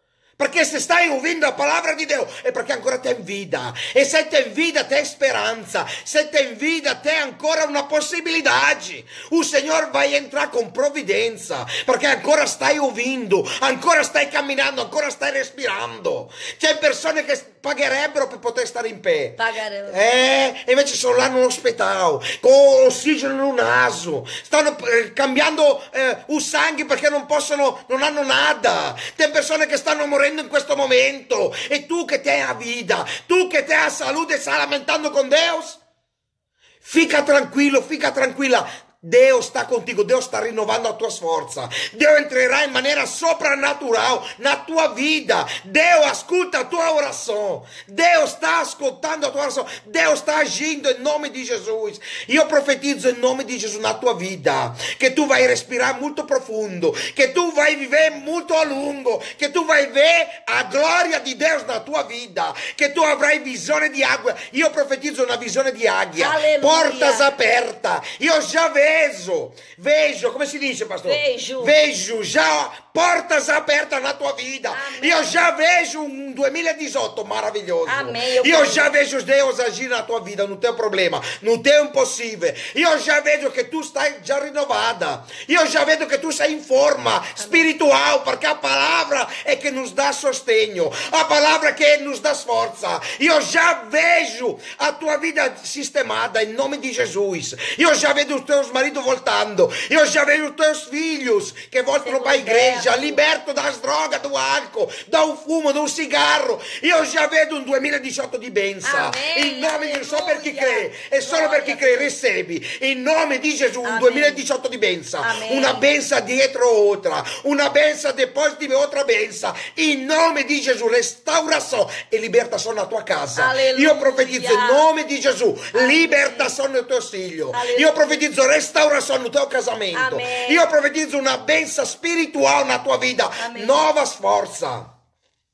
Perché se stai ouvindo la parola di Deus, è perché ancora tem vida. E se tem vida, tem speranza Se tem vida, tem ancora una possibilità O Senhor vai entrar con provvidenza perché ancora stai ouvindo, ancora stai camminando, ancora stai respirando. C'è persone che pagherebbero per poter stare in pé. Pagaremos. Eh, e invece sono là in un ospedale con ossigeno no naso, stanno eh, cambiando eh, il sangue perché non possono, non hanno nada. C'è persone che stanno morendo in questo momento e tu che te hai vita, tu che te hai salute stai lamentando con Deus? Fica tranquillo, fica tranquilla. Deo sta contigo, Deo está rinnovando a tua força. Deo entrará em maneira sobrenatural na tua vita, Deo escuta a tua oração. Deo está escutando a tua oração. Deo está agindo em nome di Jesus. io eu profetizo em nome di Jesus na tua vita, que tu vai respirar muito profondo, que tu vai viver muito a lungo, que tu vai ver a gloria di Deus na tua vita, que tu avrai visione di água. Io profetizzo una visione di águia, Alleluia. portas apertas. Io già vedo vejo, vejo, come si dice, pastor? Vejo. Vejo já portas abertas na tua vida. Amém. Eu já vejo um 2018 maravilhoso. Amém, eu Eu creio. já vejo Deus agir na tua vida, no teu problema, no teu impossível. Eu já vejo que tu estás já renovada. Eu já vejo que tu estás em forma espiritual, porque a palavra é que nos dá sustento. A palavra é que nos dá força. Eu já vejo a tua vida sistemada em nome de Jesus. Eu já vejo os teus maridos voltando. Eu já vejo teus filhos que voltam Sendo para a igreja, liberto. das drogas, do álcool, do fumo, do cigarro. Eu já vejo um 2018 di benza. In nome di Gesù, per chi alleluia. crede. E solo per chi crede, ricevi. In nome di Gesù, un Amém. 2018 di benza. Amém. Una benza dietro otra. Una benza depois di outra benza. In nome di Gesù, restaurazione e libertazione alla tua casa. Alleluia. Io profetizzo in nome di Gesù, libertazione nel tuo figlio. Alleluia. Io profetizzo restauração no tuo casamento. Amém. E eu profetizo uma benção espiritual na tua vita. Amém. Novas forças.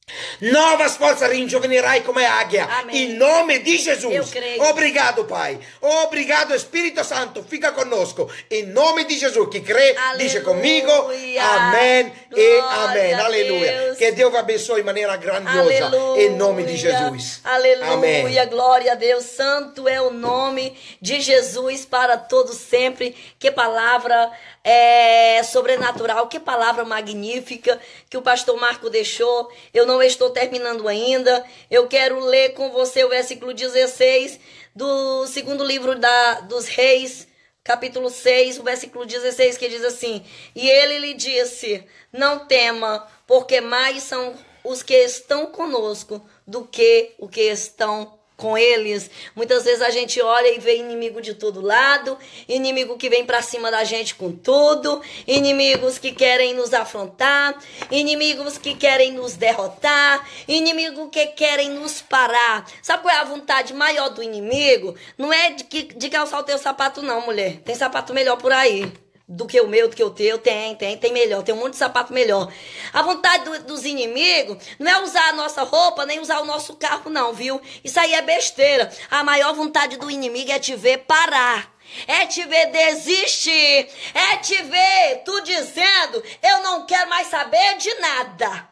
Sforza. Nova forza ringiovanerai come águia. Amém. Em nome de Jesus. Obrigado, Pai. Obrigado, Espírito Santo. Fica conosco. Em nome de Jesus. Que crê, diz comigo. Amém e Glória amém. a Aleluia. Que Deus abençoe de maneira grandiosa. Aleluia. Em nome de Jesus. Aleluia. Amém. Glória a Deus. Santo é o nome de Jesus para todos sempre. Que palavra é, sobrenatural, que palavra magnífica que o pastor Marco deixou. Eu não estou terminando ainda. Eu quero ler com você o versículo 16 do segundo livro da, dos Reis, capítulo 6, o versículo 16, que diz assim: E ele lhe disse: Não tema, porque mais são os que estão conosco do que o que estão com eles. Muitas vezes a gente olha e vê inimigo de todo lado, inimigo que vem para cima da gente com tudo, inimigos que querem nos afrontar, inimigos que querem nos derrotar, inimigo que querem nos parar. Sabe qual é a vontade maior do inimigo? Não é de, que, de calçar o teu sapato não, mulher. Tem sapato melhor por aí do que o meu, do que o teu, tem, tem, tem melhor, tem um monte de sapato melhor. A vontade do, dos inimigos não é usar a nossa roupa, nem usar o nosso carro, não, viu? Isso aí é besteira. A maior vontade do inimigo é te ver parar. É te ver desistir. É te ver tu dizendo: Eu não quero mais saber de nada.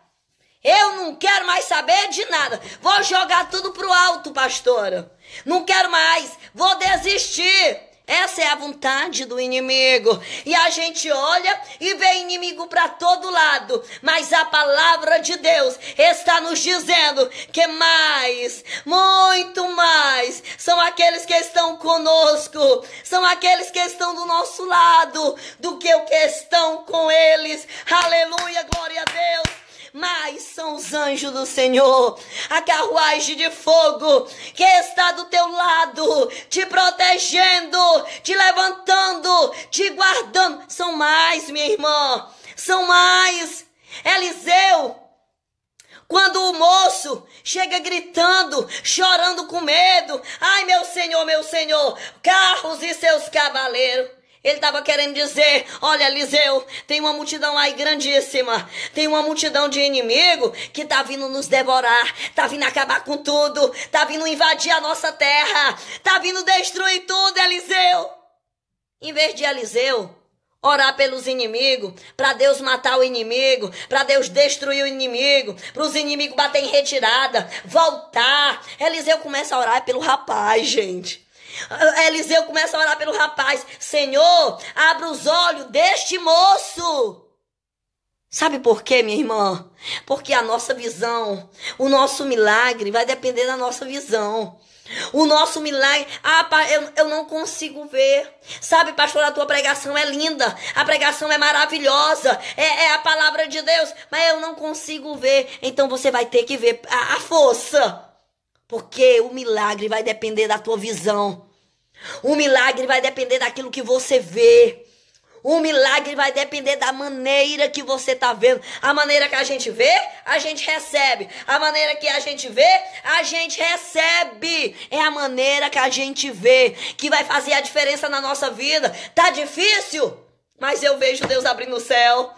Eu não quero mais saber de nada. Vou jogar tudo pro alto, pastora. Não quero mais. Vou desistir. Essa é a vontade do inimigo. E a gente olha e vê inimigo para todo lado. Mas a palavra de Deus está nos dizendo que mais, muito mais, são aqueles que estão conosco, são aqueles que estão do nosso lado, do que o que estão com eles. Aleluia, glória a Deus mas são os anjos do Senhor, a carruagem de fogo que está do teu lado, te protegendo, te levantando, te guardando. São mais, minha irmã, são mais. Eliseu, quando o moço chega gritando, chorando com medo, ai meu Senhor, meu Senhor, carros e seus cavaleiros. Ele estava querendo dizer: olha, Eliseu, tem uma multidão aí grandíssima, tem uma multidão de inimigo que está vindo nos devorar, está vindo acabar com tudo, está vindo invadir a nossa terra, está vindo destruir tudo, Eliseu. Em vez de Eliseu orar pelos inimigos, para Deus matar o inimigo, para Deus destruir o inimigo, para os inimigos bater em retirada, voltar. Eliseu começa a orar pelo rapaz, gente. Eliseu começa a orar pelo rapaz: Senhor, abra os olhos deste moço. Sabe por quê, minha irmã? Porque a nossa visão, o nosso milagre vai depender da nossa visão. O nosso milagre, ah, eu, eu não consigo ver. Sabe, pastor, a tua pregação é linda, a pregação é maravilhosa, é, é a palavra de Deus, mas eu não consigo ver. Então você vai ter que ver a, a força, porque o milagre vai depender da tua visão. O milagre vai depender daquilo que você vê. O milagre vai depender da maneira que você está vendo. A maneira que a gente vê, a gente recebe. A maneira que a gente vê, a gente recebe. É a maneira que a gente vê que vai fazer a diferença na nossa vida. Tá difícil? Mas eu vejo Deus abrindo o céu.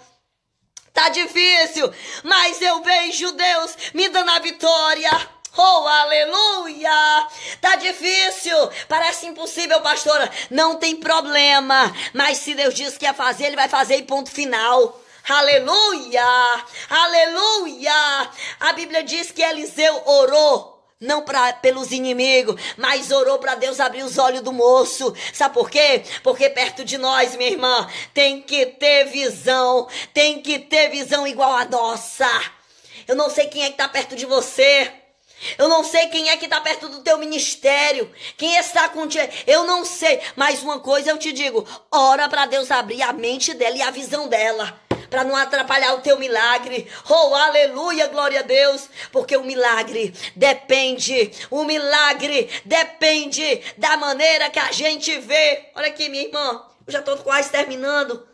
Tá difícil, mas eu vejo Deus me dando a vitória. Oh, aleluia! Tá difícil, parece impossível, pastora. Não tem problema, mas se Deus diz que ia fazer, ele vai fazer e ponto final. Aleluia! Aleluia! A Bíblia diz que Eliseu orou não pra, pelos inimigos, mas orou para Deus abrir os olhos do moço. Sabe por quê? Porque perto de nós, minha irmã, tem que ter visão, tem que ter visão igual a nossa. Eu não sei quem é que tá perto de você. Eu não sei quem é que está perto do teu ministério, quem está contigo. Eu não sei, mas uma coisa eu te digo: ora para Deus abrir a mente dela e a visão dela, para não atrapalhar o teu milagre. Oh, aleluia, glória a Deus, porque o milagre depende, o milagre depende da maneira que a gente vê. Olha aqui, minha irmã, eu já estou quase terminando.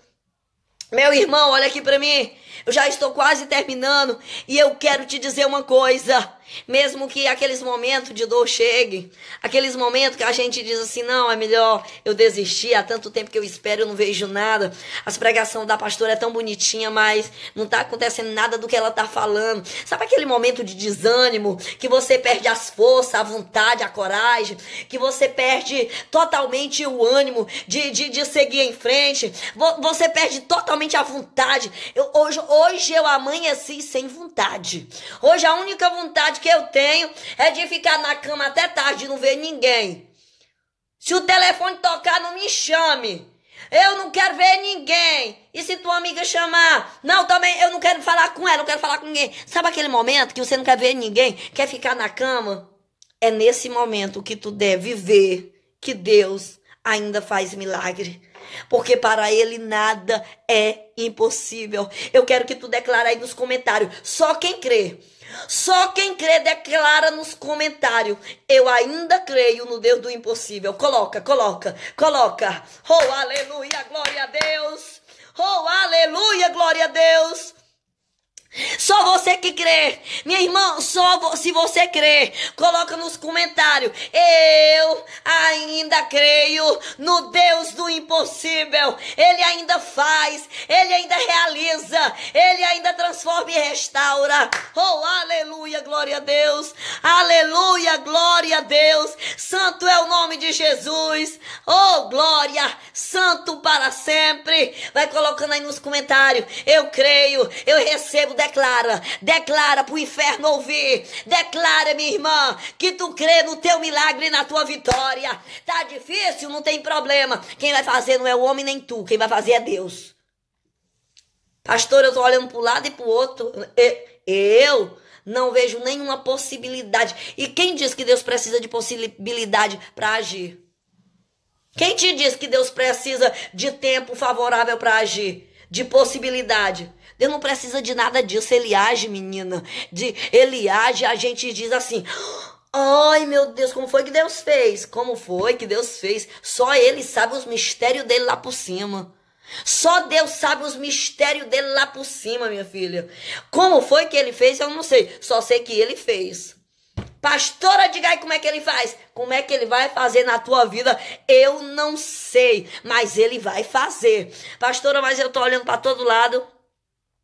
Meu irmão, olha aqui para mim. Eu já estou quase terminando e eu quero te dizer uma coisa. Mesmo que aqueles momentos de dor cheguem, aqueles momentos que a gente diz assim: não, é melhor eu desistir, há tanto tempo que eu espero, eu não vejo nada. As pregações da pastora é tão bonitinha, mas não está acontecendo nada do que ela está falando. Sabe aquele momento de desânimo, que você perde as forças, a vontade, a coragem, que você perde totalmente o ânimo de, de, de seguir em frente, você perde totalmente a vontade. Eu, hoje, hoje eu amanheci sem vontade. Hoje a única vontade que eu tenho é de ficar na cama até tarde e não ver ninguém. Se o telefone tocar, não me chame. Eu não quero ver ninguém. E se tua amiga chamar? Não, também eu não quero falar com ela, não quero falar com ninguém. Sabe aquele momento que você não quer ver ninguém, quer ficar na cama? É nesse momento que tu deve ver que Deus ainda faz milagre. Porque para ele nada é impossível. Eu quero que tu declara aí nos comentários. Só quem crê. Só quem crê declara nos comentários. Eu ainda creio no Deus do impossível. Coloca, coloca, coloca. Oh, aleluia, glória a Deus. Oh, aleluia, glória a Deus. Só você que crê. Minha irmã, só vo se você crê, coloca nos comentários. Eu ainda creio no Deus do impossível. Ele ainda faz, ele ainda realiza, ele ainda transforma e restaura. Oh, aleluia, glória a Deus. Aleluia, glória a Deus. Santo é o nome de Jesus. Oh, glória, santo para sempre. Vai colocando aí nos comentários. Eu creio, eu recebo declara, declara pro inferno ouvir. Declara, minha irmã, que tu crê no teu milagre e na tua vitória. Tá difícil? Não tem problema. Quem vai fazer não é o homem nem tu, quem vai fazer é Deus. Pastor, eu tô olhando pro lado e pro outro. Eu não vejo nenhuma possibilidade. E quem diz que Deus precisa de possibilidade para agir? Quem te diz que Deus precisa de tempo favorável para agir? De possibilidade? Deus não precisa de nada disso. Ele age, menina. De, ele age, a gente diz assim. Ai, meu Deus, como foi que Deus fez? Como foi que Deus fez? Só Ele sabe os mistérios dele lá por cima. Só Deus sabe os mistérios dele lá por cima, minha filha. Como foi que ele fez? Eu não sei. Só sei que ele fez. Pastora, diga aí como é que ele faz. Como é que ele vai fazer na tua vida? Eu não sei, mas ele vai fazer. Pastora, mas eu tô olhando para todo lado.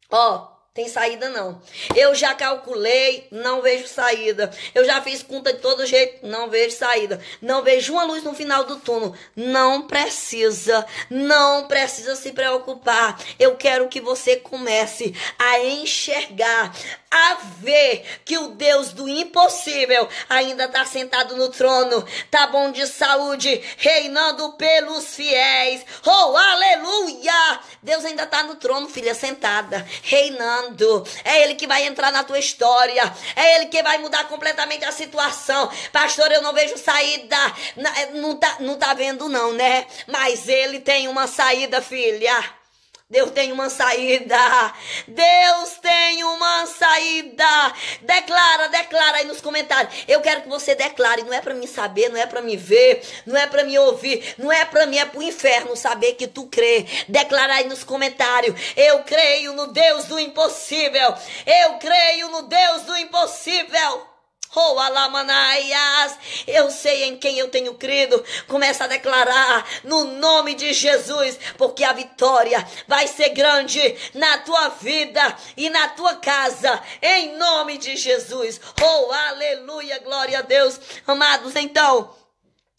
Ó, tem saída não. Eu já calculei, não vejo saída. Eu já fiz conta de todo jeito, não vejo saída. Não vejo uma luz no final do túnel. Não precisa, não precisa se preocupar. Eu quero que você comece a enxergar a ver que o Deus do impossível ainda está sentado no trono, tá bom de saúde, reinando pelos fiéis. Oh, aleluia! Deus ainda está no trono, filha, sentada, reinando. É Ele que vai entrar na tua história, é Ele que vai mudar completamente a situação. Pastor, eu não vejo saída, não tá, não tá vendo, não, né? Mas Ele tem uma saída, filha. Deus tem uma saída. Deus tem uma saída. Declara, declara aí nos comentários. Eu quero que você declare. Não é para mim saber, não é para me ver, não é para me ouvir, não é para mim, é pro inferno saber que tu crê. Declara aí nos comentários. Eu creio no Deus do impossível. Eu creio no Deus do impossível. Oh, Alamanaias, eu sei em quem eu tenho crido. Começa a declarar no nome de Jesus, porque a vitória vai ser grande na tua vida e na tua casa, em nome de Jesus. Oh, aleluia, glória a Deus. Amados, então,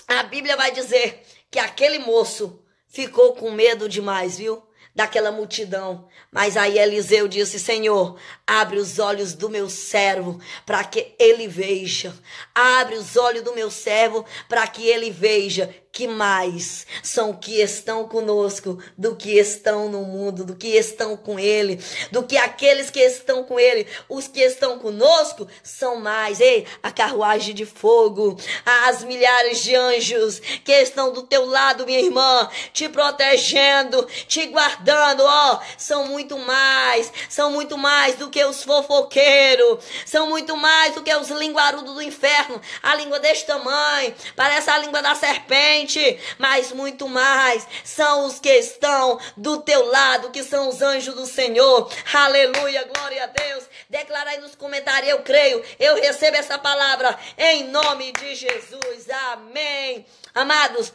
a Bíblia vai dizer que aquele moço ficou com medo demais, viu? Daquela multidão. Mas aí Eliseu disse: Senhor, abre os olhos do meu servo para que ele veja. Abre os olhos do meu servo para que ele veja que mais são que estão conosco do que estão no mundo, do que estão com ele, do que aqueles que estão com ele. Os que estão conosco são mais, ei, a carruagem de fogo, as milhares de anjos que estão do teu lado, minha irmã, te protegendo, te guardando, ó, são muito mais, são muito mais do que os fofoqueiros, são muito mais do que os linguarudos do inferno, a língua deste tamanho, parece a língua da serpente mas muito mais são os que estão do teu lado, que são os anjos do Senhor. Aleluia, glória a Deus. Declara aí nos comentários, eu creio, eu recebo essa palavra em nome de Jesus. Amém. Amados,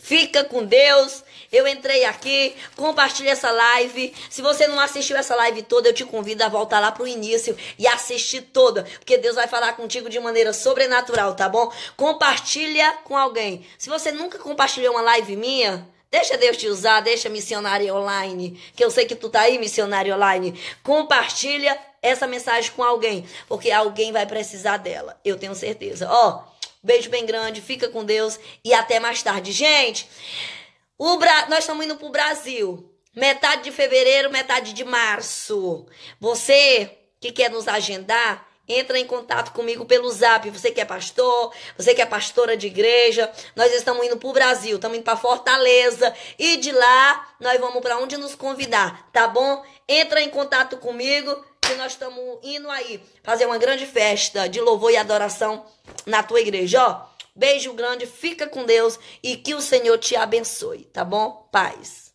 Fica com Deus. Eu entrei aqui, compartilhe essa live. Se você não assistiu essa live toda, eu te convido a voltar lá pro início e assistir toda, porque Deus vai falar contigo de maneira sobrenatural, tá bom? Compartilha com alguém. Se você nunca compartilhou uma live minha, Deixa Deus te usar, deixa missionária online, que eu sei que tu tá aí, missionária online. Compartilha essa mensagem com alguém, porque alguém vai precisar dela, eu tenho certeza. Ó, Beijo bem grande, fica com Deus e até mais tarde. Gente, o Bra... nós estamos indo pro Brasil. Metade de fevereiro, metade de março. Você que quer nos agendar, entra em contato comigo pelo zap. Você que é pastor, você que é pastora de igreja, nós estamos indo para o Brasil, estamos indo para Fortaleza e de lá nós vamos para onde nos convidar, tá bom? Entra em contato comigo que nós estamos indo aí fazer uma grande festa de louvor e adoração na tua igreja, ó. Beijo grande, fica com Deus e que o Senhor te abençoe, tá bom? Paz.